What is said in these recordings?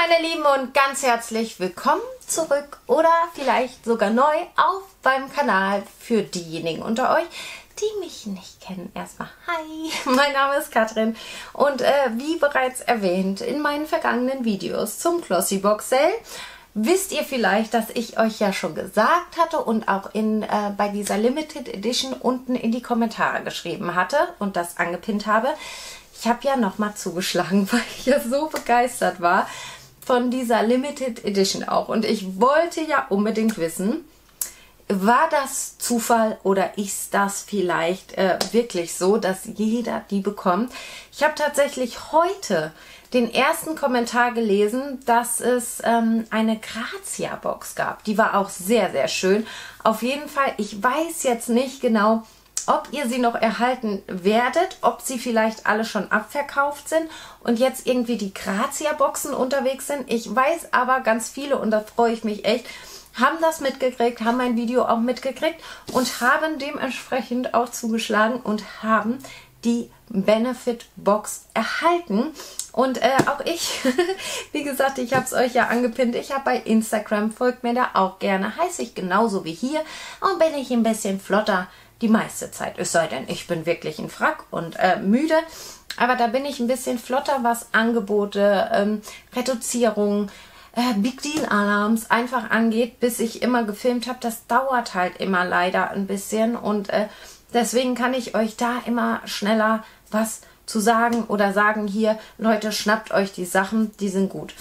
meine Lieben und ganz herzlich willkommen zurück oder vielleicht sogar neu auf meinem Kanal für diejenigen unter euch, die mich nicht kennen. Erstmal hi, mein Name ist Katrin und äh, wie bereits erwähnt in meinen vergangenen Videos zum Glossybox Sale wisst ihr vielleicht, dass ich euch ja schon gesagt hatte und auch in, äh, bei dieser Limited Edition unten in die Kommentare geschrieben hatte und das angepinnt habe. Ich habe ja nochmal zugeschlagen, weil ich ja so begeistert war von dieser Limited Edition auch. Und ich wollte ja unbedingt wissen, war das Zufall oder ist das vielleicht äh, wirklich so, dass jeder die bekommt? Ich habe tatsächlich heute den ersten Kommentar gelesen, dass es ähm, eine Grazia-Box gab. Die war auch sehr, sehr schön. Auf jeden Fall, ich weiß jetzt nicht genau, ob ihr sie noch erhalten werdet, ob sie vielleicht alle schon abverkauft sind und jetzt irgendwie die Grazia-Boxen unterwegs sind. Ich weiß aber ganz viele und da freue ich mich echt, haben das mitgekriegt, haben mein Video auch mitgekriegt und haben dementsprechend auch zugeschlagen und haben die Benefit Box erhalten. Und äh, auch ich, wie gesagt, ich habe es euch ja angepinnt. Ich habe bei Instagram, folgt mir da auch gerne. Heiße ich genauso wie hier. Und bin ich ein bisschen flotter die meiste Zeit. Es sei denn, ich bin wirklich in Frack und äh, müde. Aber da bin ich ein bisschen flotter, was Angebote, ähm, Reduzierung, äh, Big Deal Alarms einfach angeht, bis ich immer gefilmt habe. Das dauert halt immer leider ein bisschen und äh, deswegen kann ich euch da immer schneller was zu sagen oder sagen hier, Leute, schnappt euch die Sachen, die sind gut.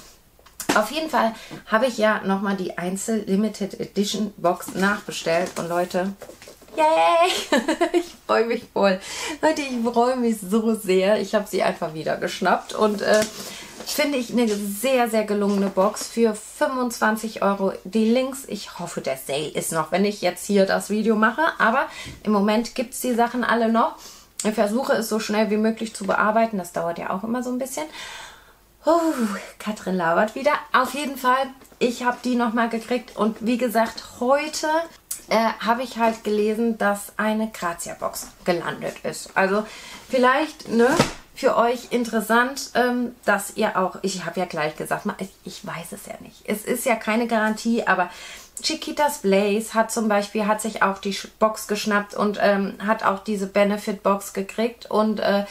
Auf jeden Fall habe ich ja nochmal die Einzel Limited Edition Box nachbestellt und Leute, yay, ich freue mich voll. Leute, ich freue mich so sehr. Ich habe sie einfach wieder geschnappt und äh, finde ich eine sehr, sehr gelungene Box für 25 Euro. Die Links, ich hoffe, der Sale ist noch, wenn ich jetzt hier das Video mache, aber im Moment gibt es die Sachen alle noch. Ich versuche es so schnell wie möglich zu bearbeiten. Das dauert ja auch immer so ein bisschen. Oh, Katrin labert wieder. Auf jeden Fall, ich habe die nochmal gekriegt. Und wie gesagt, heute äh, habe ich halt gelesen, dass eine Grazia-Box gelandet ist. Also vielleicht, ne, für euch interessant, ähm, dass ihr auch, ich habe ja gleich gesagt, ich, weiß es ja nicht. Es ist ja keine Garantie, aber Chiquitas Blaze hat zum Beispiel, hat sich auch die Box geschnappt und ähm, hat auch diese Benefit-Box gekriegt und äh,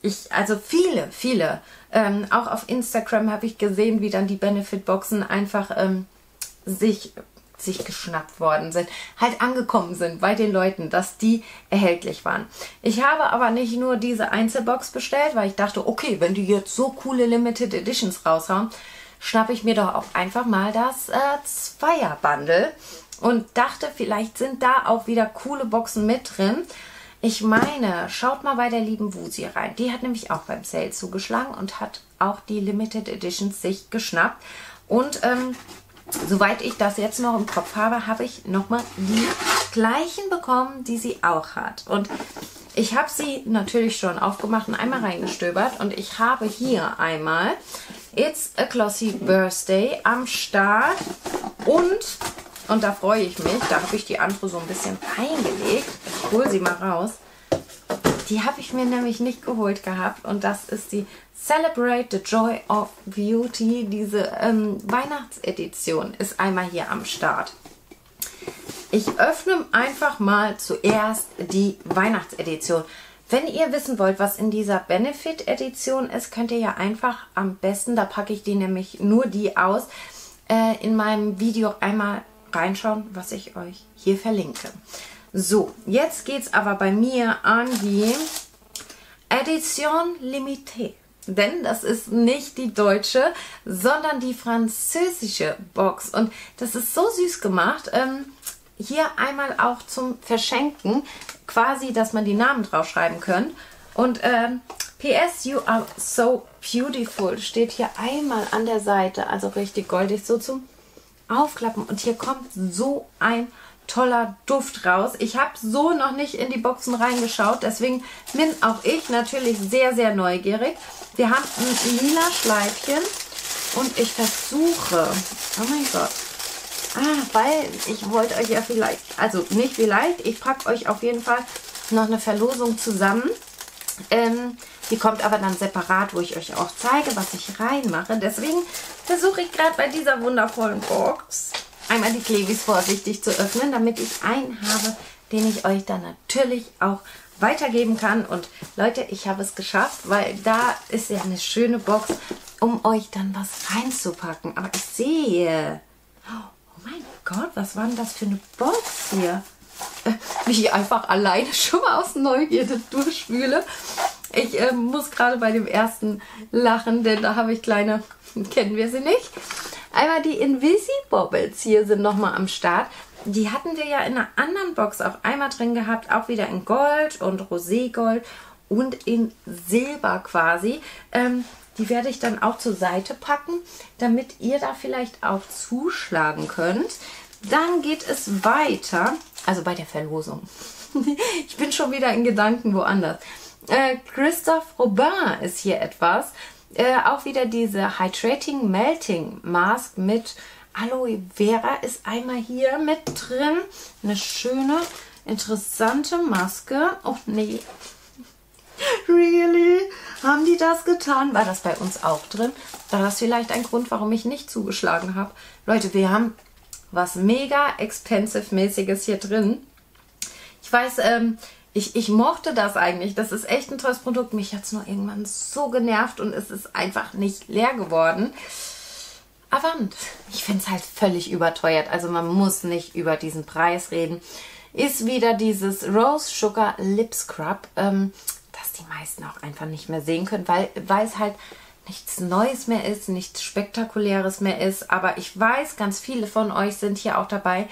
ich, also viele, viele, ähm, auch auf Instagram habe ich gesehen, wie dann die Benefit-Boxen einfach ähm, sich sich geschnappt worden sind, halt angekommen sind bei den Leuten, dass die erhältlich waren. Ich habe aber nicht nur diese Einzelbox bestellt, weil ich dachte, okay, wenn die jetzt so coole Limited Editions raushauen, schnappe ich mir doch auch einfach mal das äh, Zweier-Bundle und dachte, vielleicht sind da auch wieder coole Boxen mit drin. Ich meine, schaut mal bei der lieben Wusi rein. Die hat nämlich auch beim Sale zugeschlagen und hat auch die Limited Editions sich geschnappt. Und ähm, soweit ich das jetzt noch im Kopf habe, habe ich nochmal die gleichen bekommen, die sie auch hat. Und ich habe sie natürlich schon aufgemacht und einmal reingestöbert. Und ich habe hier einmal It's a Glossy Birthday am Start. Und, und da freue ich mich, da habe ich die andere so ein bisschen reingelegt. Ich hole sie mal raus. Die habe ich mir nämlich nicht geholt gehabt und das ist die Celebrate the Joy of Beauty. Diese ähm, Weihnachtsedition ist einmal hier am Start. Ich öffne einfach mal zuerst die Weihnachtsedition. Wenn ihr wissen wollt, was in dieser Benefit-Edition ist, könnt ihr ja einfach am besten, da packe ich die nämlich nur die aus, äh, in meinem Video einmal reinschauen, was ich euch hier verlinke. So, jetzt geht es aber bei mir an die Edition Limitée. Denn das ist nicht die deutsche, sondern die französische Box. Und das ist so süß gemacht. Ähm, hier einmal auch zum Verschenken, quasi, dass man die Namen draufschreiben kann. Und ähm, PS, you are so beautiful steht hier einmal an der Seite, also richtig goldig, so zum Aufklappen. Und hier kommt so ein toller Duft raus. Ich habe so noch nicht in die Boxen reingeschaut, deswegen bin auch ich natürlich sehr, sehr neugierig. Wir haben ein lila Schleifchen und ich versuche, oh mein Gott, ah, weil ich wollte euch ja vielleicht, also nicht vielleicht, ich packe euch auf jeden Fall noch eine Verlosung zusammen. Ähm, die kommt aber dann separat, wo ich euch auch zeige, was ich reinmache. Deswegen versuche ich gerade bei dieser wundervollen Box einmal die Klebis vorsichtig zu öffnen, damit ich einen habe, den ich euch dann natürlich auch weitergeben kann. Und Leute, ich habe es geschafft, weil da ist ja eine schöne Box, um euch dann was reinzupacken. Aber ich sehe, oh mein Gott, was war denn das für eine Box hier? Wie ich einfach alleine schon mal aus Neugierde durchwühle. Ich äh, muss gerade bei dem ersten lachen, denn da habe ich kleine, kennen wir sie nicht. Einmal die Invisibobbles hier sind nochmal am Start. Die hatten wir ja in einer anderen Box auch einmal drin gehabt, auch wieder in Gold und Roségold und in Silber quasi. Ähm, die werde ich dann auch zur Seite packen, damit ihr da vielleicht auch zuschlagen könnt. Dann geht es weiter, also bei der Verlosung. ich bin schon wieder in Gedanken woanders. Äh, Christophe Robin ist hier etwas. Äh, auch wieder diese Hydrating Melting Mask mit Aloe Vera ist einmal hier mit drin. Eine schöne, interessante Maske. Oh nee. Really? Haben die das getan? War das bei uns auch drin? War das vielleicht ein Grund, warum ich nicht zugeschlagen habe? Leute, wir haben was mega expensive-mäßiges hier drin. Ich weiß, ähm, ich, ich mochte das eigentlich. Das ist echt ein tolles Produkt. Mich hat es nur irgendwann so genervt und es ist einfach nicht leer geworden. Avant. Ich finde es halt völlig überteuert. Also man muss nicht über diesen Preis reden. Ist wieder dieses Rose Sugar Lip Scrub, ähm, das die meisten auch einfach nicht mehr sehen können, weil, weil es halt nichts Neues mehr ist, nichts Spektakuläres mehr ist. Aber ich weiß, ganz viele von euch sind hier auch dabei,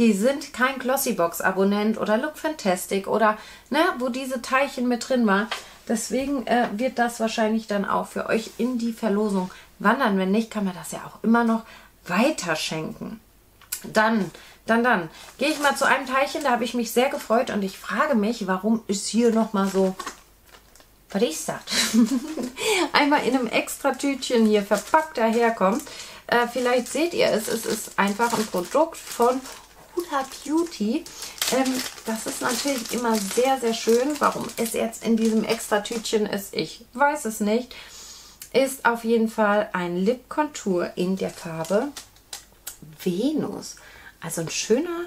die sind kein Glossybox-Abonnent oder Look Fantastic oder ne, wo diese Teilchen mit drin waren. Deswegen äh, wird das wahrscheinlich dann auch für euch in die Verlosung wandern. Wenn nicht, kann man das ja auch immer noch weiterschenken. Dann, dann, dann gehe ich mal zu einem Teilchen, da habe ich mich sehr gefreut und ich frage mich, warum ist hier nochmal so, was ist das? Einmal in einem extra Tütchen hier verpackt daherkommt. Äh, vielleicht seht ihr es, es ist einfach ein Produkt von Huda Beauty. Ähm, das ist natürlich immer sehr, sehr schön. Warum es jetzt in diesem extra Tütchen ist, ich weiß es nicht. Ist auf jeden Fall ein Lip Contour in der Farbe Venus. Also ein schöner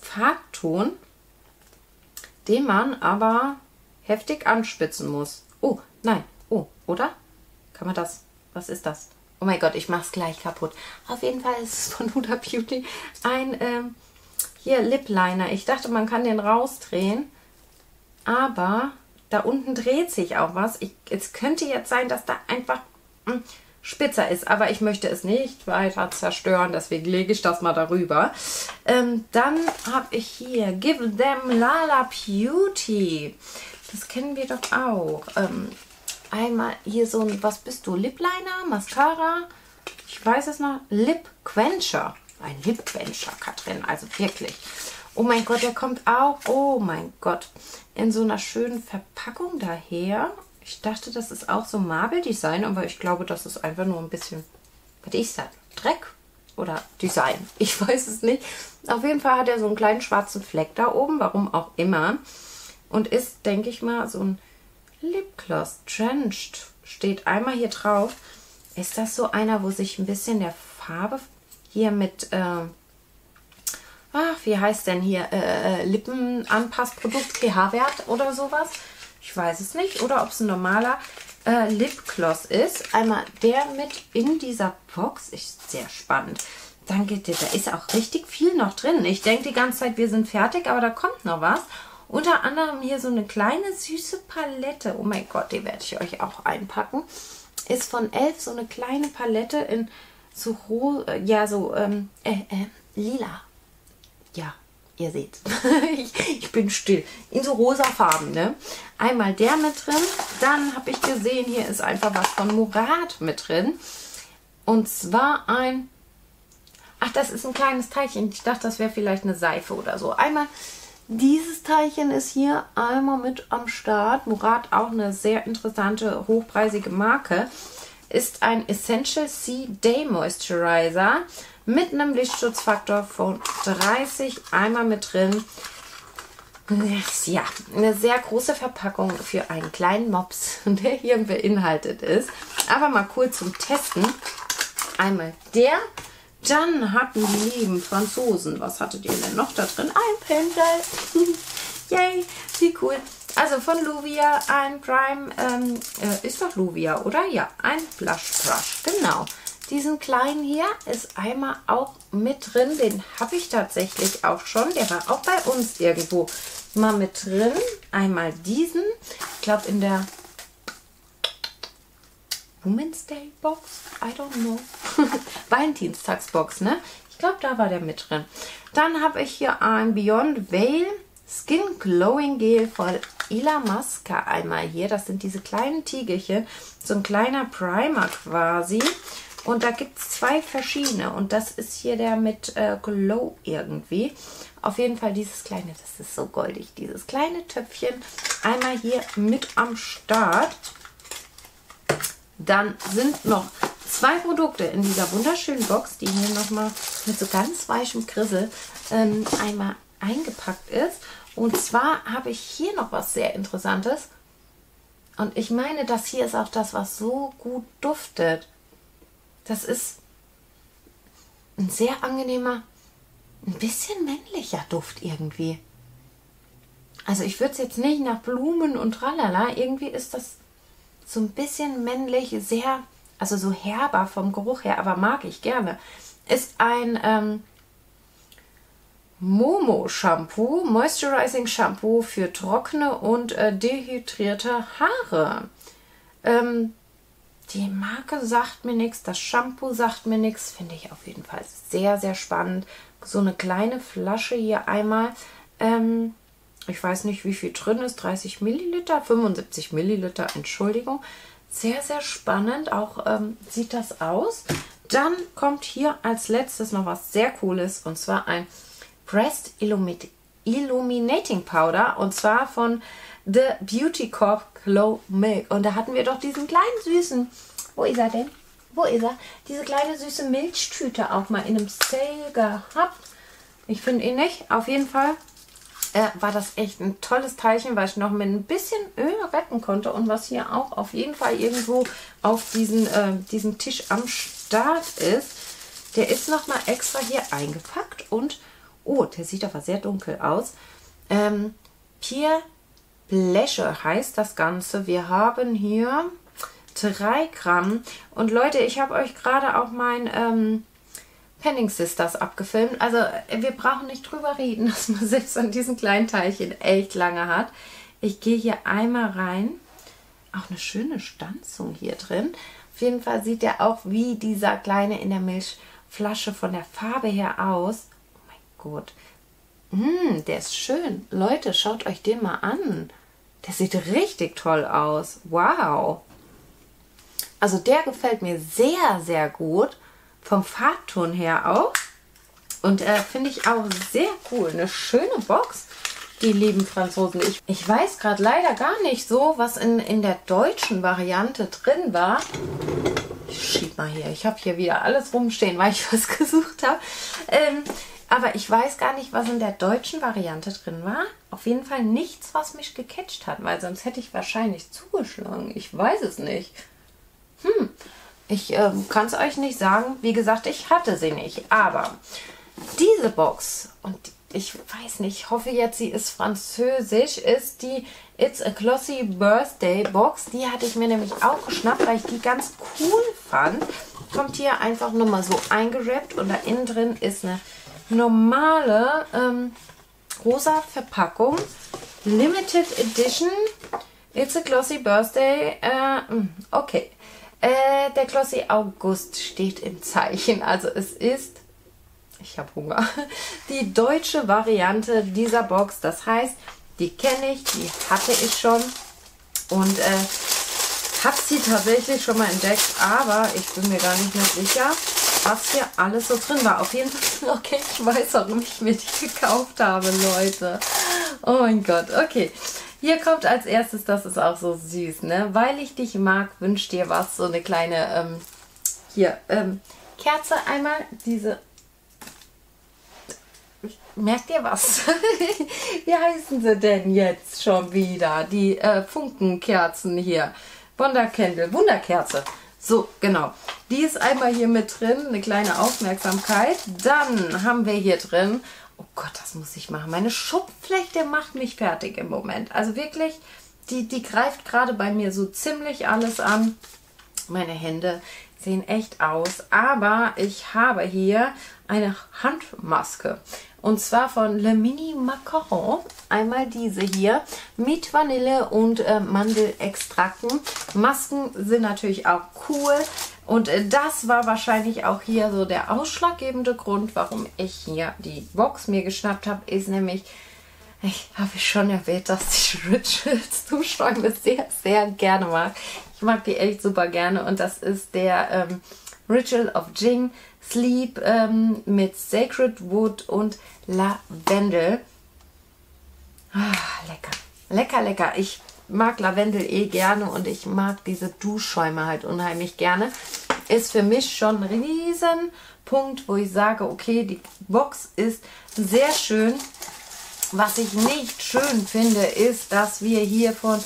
Farbton, den man aber heftig anspitzen muss. Oh, nein. Oh, oder? Kann man das? Was ist das? Oh mein Gott, ich mach's gleich kaputt. Auf jeden Fall ist es von Huda Beauty ein ähm, hier Lip Liner. Ich dachte, man kann den rausdrehen, aber da unten dreht sich auch was. Ich, es könnte jetzt sein, dass da einfach mh, hm, spitzer ist, aber ich möchte es nicht weiter zerstören, deswegen lege ich das mal darüber. Ähm, dann habe ich hier Give Them Lala Beauty. Das kennen wir doch auch. Ähm, einmal hier so ein, was bist du? Lip Liner, Mascara, ich weiß es noch, Lip Quencher. Ein Lip Quencher, Katrin, also wirklich. Oh mein Gott, der kommt auch, oh mein Gott, in so einer schönen Verpackung daher. Ich dachte, das ist auch so Marble-Design, aber ich glaube, das ist einfach nur ein bisschen, was ist das? Dreck oder Design? Ich weiß es nicht. Auf jeden Fall hat er so einen kleinen schwarzen Fleck da oben, warum auch immer. Und ist, denke ich mal, so ein Lipgloss Drenched steht einmal hier drauf. Ist das so einer, wo sich ein bisschen der Farbe hier mit, äh, ach, wie heißt denn hier, äh, äh Lippenanpassprodukt, pH-Wert oder sowas? Ich weiß es nicht. Oder ob es ein normaler äh, Lipgloss ist. Einmal der mit in dieser Box. Ist sehr spannend. Dann geht der, da ist auch richtig viel noch drin. Ich denke die ganze Zeit, wir sind fertig, aber da kommt noch was. Unter anderem hier so eine kleine süße Palette. Oh mein Gott, die werde ich euch auch einpacken. Ist von Elf so eine kleine Palette in so, äh, ja, so, ähm, äh, äh, lila. Ja, ihr seht. ich, ich, bin still. In so rosa Farben, ne? Einmal der mit drin. Dann habe ich gesehen, hier ist einfach was von Murat mit drin. Und zwar ein... Ach, das ist ein kleines Teilchen. Ich dachte, das wäre vielleicht eine Seife oder so. Einmal dieses Teilchen ist hier einmal mit am Start. Murat, auch eine sehr interessante, hochpreisige Marke. Ist ein Essential C Day Moisturizer mit einem Lichtschutzfaktor von 30. Einmal mit drin. Ja, eine sehr große Verpackung für einen kleinen Mops, der hier beinhaltet ist. Aber mal cool zum Testen. Einmal der. Dann hatten die lieben Franzosen, was hattet ihr denn noch da drin? Ein Pinsel. Yay, wie cool. Also von Luvia ein Prime, ähm, äh, ist doch Luvia, oder? Ja, ein Blush Brush, genau. Diesen kleinen hier ist einmal auch mit drin. Den habe ich tatsächlich auch schon. Der war auch bei uns irgendwo mal mit drin. Einmal diesen. Ich glaube in der Women's Day Box. I don't know. Valentinstagsbox, ne? Ich glaube, da war der mit drin. Dann habe ich hier ein Beyond Veil Skin Glowing Gel von Ila Masca einmal hier. Das sind diese kleinen Tigerchen. So ein kleiner Primer quasi. Und da gibt es zwei verschiedene. Und das ist hier der mit äh, Glow irgendwie. Auf jeden Fall dieses kleine, das ist so goldig. Dieses kleine Töpfchen einmal hier mit am Start. Dann sind noch zwei Produkte in dieser wunderschönen Box, die hier nochmal mit so ganz weichem Grissel ähm, einmal eingepackt ist. Und zwar habe ich hier noch was sehr Interessantes. Und ich meine, das hier ist auch das, was so gut duftet. Das ist ein sehr angenehmer, ein bisschen männlicher Duft irgendwie. Also ich würde es jetzt nicht nach Blumen und tralala. Irgendwie ist das so ein bisschen männlich, sehr, also so herber vom Geruch her, aber mag ich gerne. Ist ein ähm, Momo Shampoo, Moisturizing Shampoo für trockene und äh, dehydrierte Haare. Ähm, die Marke sagt mir nichts, das Shampoo sagt mir nichts, finde ich auf jeden Fall sehr, sehr spannend. So eine kleine Flasche hier einmal. Ähm, ich weiß nicht, wie viel drin ist, 30 Milliliter, 75 Milliliter, Entschuldigung. Sehr, sehr spannend, auch ähm, sieht das aus. Dann kommt hier als letztes noch was sehr cooles und zwar ein Pressed Illuminating Powder und zwar von The Beauty Corp Glow Milk. Und da hatten wir doch diesen kleinen süßen, wo ist er denn? Wo ist er? Diese kleine süße Milchtüte auch mal in einem Sale gehabt. Ich finde ihn nicht. Auf jeden Fall äh, war das echt ein tolles Teilchen, weil ich noch mit ein bisschen Öl retten konnte und was hier auch auf jeden Fall irgendwo auf diesen, äh, diesem Tisch am Start ist. Der ist nochmal extra hier eingepackt und, oh, der sieht aber sehr dunkel aus. Ähm, Pure Pleasure heißt das Ganze. Wir haben hier 3 Gramm. Und Leute, ich habe euch gerade auch mein ähm, Penning Sisters abgefilmt. Also wir brauchen nicht drüber reden, dass man selbst an diesen kleinen Teilchen echt lange hat. Ich gehe hier einmal rein. Auch eine schöne Stanzung hier drin. Auf jeden Fall sieht er auch wie dieser kleine in der Milchflasche von der Farbe her aus. Oh mein Gott. Mm, der ist schön. Leute, schaut euch den mal an. Der sieht richtig toll aus. Wow. Also der gefällt mir sehr, sehr gut. Vom Farbton her auch. Und äh, finde ich auch sehr cool. Eine schöne Box, die lieben Franzosen. Ich, ich weiß gerade leider gar nicht so, was in, in der deutschen Variante drin war. Ich schieb mal hier. Ich habe hier wieder alles rumstehen, weil ich was gesucht habe. Ähm, aber ich weiß gar nicht, was in der deutschen Variante drin war. Auf jeden Fall nichts, was mich gecatcht hat, weil sonst hätte ich wahrscheinlich zugeschlagen. Ich weiß es nicht. Hm, ich äh, kann es euch nicht sagen. Wie gesagt, ich hatte sie nicht. Aber diese Box, und ich weiß nicht, ich hoffe jetzt, sie ist französisch, ist die It's a Glossy Birthday Box. Die hatte ich mir nämlich auch geschnappt, weil ich die ganz cool fand. Kommt hier einfach nur mal so eingerappt und da innen drin ist eine normale ähm, rosa Verpackung. Limited Edition. It's a Glossy Birthday. Äh, hm, okay. Äh, der Glossy August steht im Zeichen. Also es ist, ich habe Hunger, die deutsche Variante dieser Box. Das heißt, die kenne ich, die hatte ich schon. Und äh, habe sie tatsächlich schon mal entdeckt, aber ich bin mir gar nicht mehr sicher, was hier alles so drin war. Auf jeden Fall, okay, ich weiß, warum ich mir die gekauft habe, Leute. Oh mein Gott, okay. Hier kommt als erstes, das ist auch so süß, ne? Weil ich dich mag, wünsch dir was. So eine kleine, ähm, hier, ähm, Kerze einmal. Diese, merkt ihr was? Wie heißen sie denn jetzt schon wieder? Die äh, Funkenkerzen hier. Wundercandle, Wunderkerze. So, genau. Die ist einmal hier mit drin, eine kleine Aufmerksamkeit. Dann haben wir hier drin, oh Gott, das muss ich machen. Meine Schubflechte macht mich fertig im Moment. Also wirklich, die, die greift gerade bei mir so ziemlich alles an. Meine Hände sehen echt aus. Aber ich habe hier eine Handmaske. Und zwar von Le Mini Macaron. Einmal diese hier mit Vanille und äh, Mandelextrakten. Masken sind natürlich auch cool. Und äh, das war wahrscheinlich auch hier so der ausschlaggebende Grund, warum ich hier die Box mir geschnappt habe, ist nämlich, ich habe schon erwähnt, dass ich Rituals Duschräume sehr, sehr gerne mag. Ich mag die echt super gerne und das ist der ähm, Ritual of Jing Sleep ähm, mit Sacred Wood und Lavendel. Ah, lecker. Lecker, lecker. Ich mag Lavendel eh gerne und ich mag diese Duschschäume halt unheimlich gerne. Ist für mich schon ein Riesenpunkt, wo ich sage, okay, die Box ist sehr schön. Was ich nicht schön finde, ist, dass wir hier von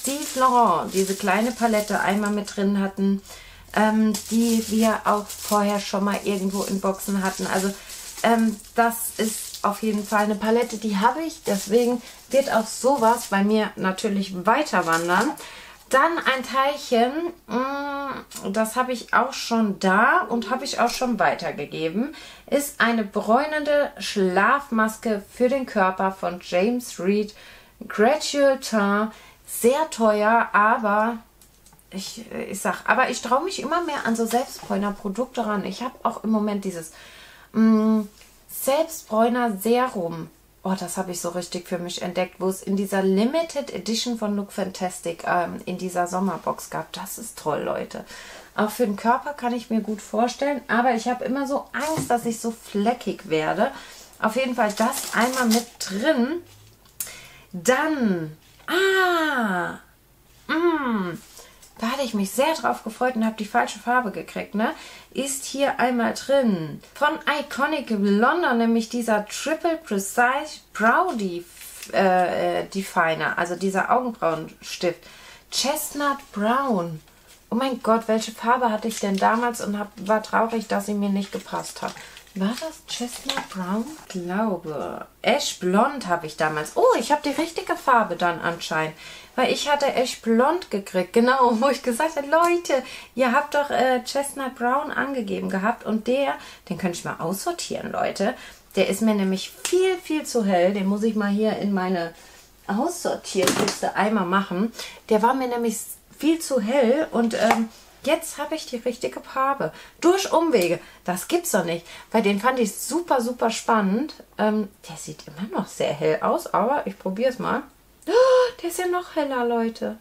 Steve Laurent diese kleine Palette einmal mit drin hatten ähm, die wir auch vorher schon mal irgendwo in Boxen hatten. Also ähm, das ist auf jeden Fall eine Palette, die habe ich. Deswegen wird auch sowas bei mir natürlich weiter wandern. Dann ein Teilchen, mm, das habe ich auch schon da und habe ich auch schon weitergegeben, ist eine bräunende Schlafmaske für den Körper von James Reed Gradual Teint. Sehr teuer, aber ich, ich sag, aber ich traue mich immer mehr an so Selbstbräuner-Produkte ran. Ich habe auch im Moment dieses Selbstbräuner Serum. Oh, das habe ich so richtig für mich entdeckt, wo es in dieser Limited Edition von Look Fantastic ähm, in dieser Sommerbox gab. Das ist toll, Leute. Auch für den Körper kann ich mir gut vorstellen, aber ich habe immer so Angst, dass ich so fleckig werde. Auf jeden Fall das einmal mit drin. Dann, ah, mh, mm, da hatte ich mich sehr drauf gefreut und habe die falsche Farbe gekriegt, ne? Ist hier einmal drin von Iconic London, nämlich dieser Triple Precise Brow Def äh, Definer, also dieser Augenbrauenstift. Chestnut Brown. Oh mein Gott, welche Farbe hatte ich denn damals und hab, war traurig, dass sie mir nicht gepasst hat. War das Chestnut Brown? Ich glaube. Ash Blond habe ich damals. Oh, ich habe die richtige Farbe dann anscheinend. Weil ich hatte Ash Blond gekriegt. Genau, wo ich gesagt habe, Leute, ihr habt doch äh, Chestnut Brown angegeben gehabt. Und der, den könnte ich mal aussortieren, Leute. Der ist mir nämlich viel, viel zu hell. Den muss ich mal hier in meine Aussortierliste einmal machen. Der war mir nämlich viel zu hell und... Ähm, Jetzt habe ich die richtige Farbe. Durch Umwege. Das gibt's doch nicht. Weil den fand ich super, super spannend. Ähm, der sieht immer noch sehr hell aus, aber ich probiere es mal. Oh, der ist ja noch heller, Leute.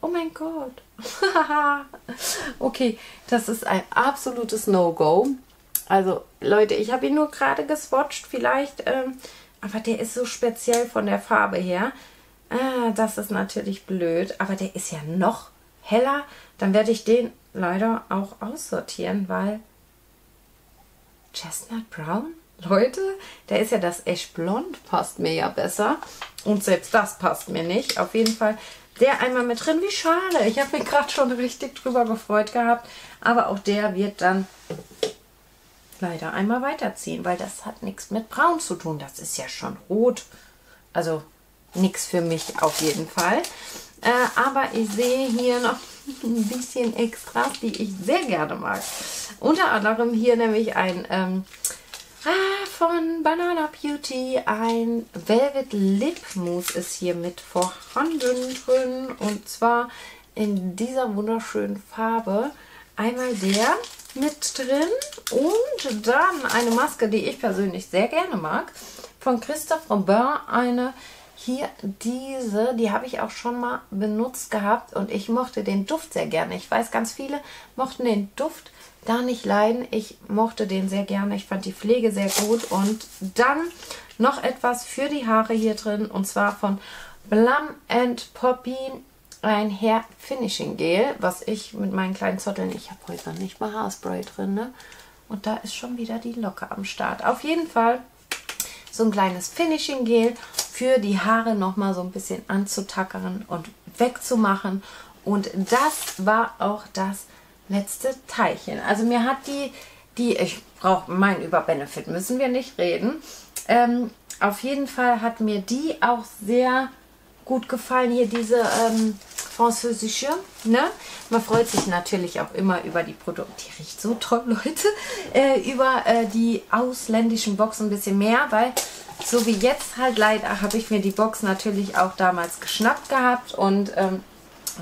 Oh mein Gott. okay, das ist ein absolutes No-Go. Also, Leute, ich habe ihn nur gerade geswatcht, vielleicht. Ähm, aber der ist so speziell von der Farbe her. Ah, das ist natürlich blöd. Aber der ist ja noch heller. Dann werde ich den leider auch aussortieren, weil Chestnut Brown, Leute, der ist ja das Ash Blond, passt mir ja besser. Und selbst das passt mir nicht. Auf jeden Fall der einmal mit drin. Wie schade. Ich habe mich gerade schon richtig drüber gefreut gehabt. Aber auch der wird dann leider einmal weiterziehen, weil das hat nichts mit Braun zu tun. Das ist ja schon rot. Also nichts für mich auf jeden Fall. Äh, aber ich sehe hier noch ein bisschen Extras, die ich sehr gerne mag. Unter anderem hier nämlich ein ähm, ah, von Banana Beauty, ein Velvet Lip Mousse ist hier mit vorhanden drin. Und zwar in dieser wunderschönen Farbe. Einmal der mit drin und dann eine Maske, die ich persönlich sehr gerne mag. Von Christophe Robin, eine hier diese, die habe ich auch schon mal benutzt gehabt und ich mochte den Duft sehr gerne. Ich weiß, ganz viele mochten den Duft gar nicht leiden. Ich mochte den sehr gerne. Ich fand die Pflege sehr gut. Und dann noch etwas für die Haare hier drin und zwar von Blum and Poppy ein Hair Finishing Gel, was ich mit meinen kleinen Zotteln, ich habe heute noch nicht mal Haarspray drin, ne? Und da ist schon wieder die Locke am Start. Auf jeden Fall so ein kleines Finishing Gel für die Haare nochmal so ein bisschen anzutackern und wegzumachen. Und das war auch das letzte Teilchen. Also mir hat die, die ich brauche mein über Benefit, müssen wir nicht reden. Ähm, auf jeden Fall hat mir die auch sehr gut gefallen. Hier diese ähm, französische. Ne? Man freut sich natürlich auch immer über die Produkte. Die riecht so toll, Leute. Äh, über äh, die ausländischen Boxen ein bisschen mehr, weil so wie jetzt halt leider habe ich mir die Box natürlich auch damals geschnappt gehabt und ähm,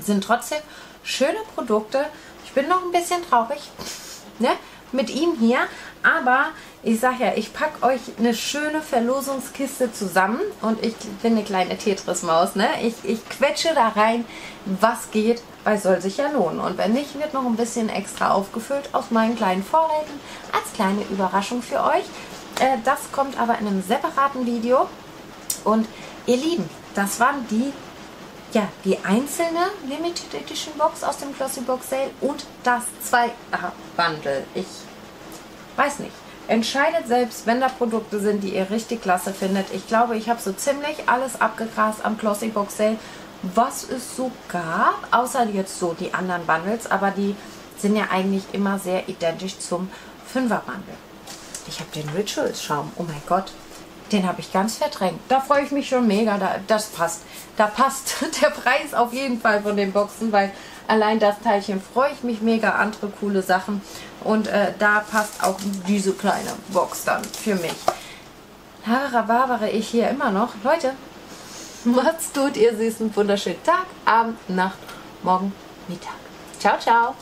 sind trotzdem schöne Produkte. Ich bin noch ein bisschen traurig ne, mit ihm hier, aber ich sage ja, ich packe euch eine schöne Verlosungskiste zusammen und ich bin eine kleine Tetris-Maus. Ne? Ich, ich quetsche da rein, was geht, weil soll sich ja lohnen. Und wenn nicht, wird noch ein bisschen extra aufgefüllt aus meinen kleinen Vorräten als kleine Überraschung für euch. Äh, das kommt aber in einem separaten Video. Und ihr Lieben, das waren die, ja, die einzelne Limited Edition Box aus dem Glossy Box Sale und das 2A-Bundle. Ich weiß nicht. Entscheidet selbst, wenn da Produkte sind, die ihr richtig klasse findet. Ich glaube, ich habe so ziemlich alles abgegrast am Glossy Box Sale, was es so gab, außer jetzt so die anderen Bundles, aber die sind ja eigentlich immer sehr identisch zum 5er Bundle. Ich habe den Rituals Schaum. Oh mein Gott. Den habe ich ganz verdrängt. Da freue ich mich schon mega. Da, das passt. Da passt der Preis auf jeden Fall von den Boxen, weil allein das Teilchen freue ich mich mega. Andere coole Sachen. Und äh, da passt auch diese kleine Box dann für mich. Harababere ich hier immer noch. Leute, macht's gut, ihr süßen, wunderschönen Tag, Abend, Nacht, Morgen, Mittag. Ciao, ciao.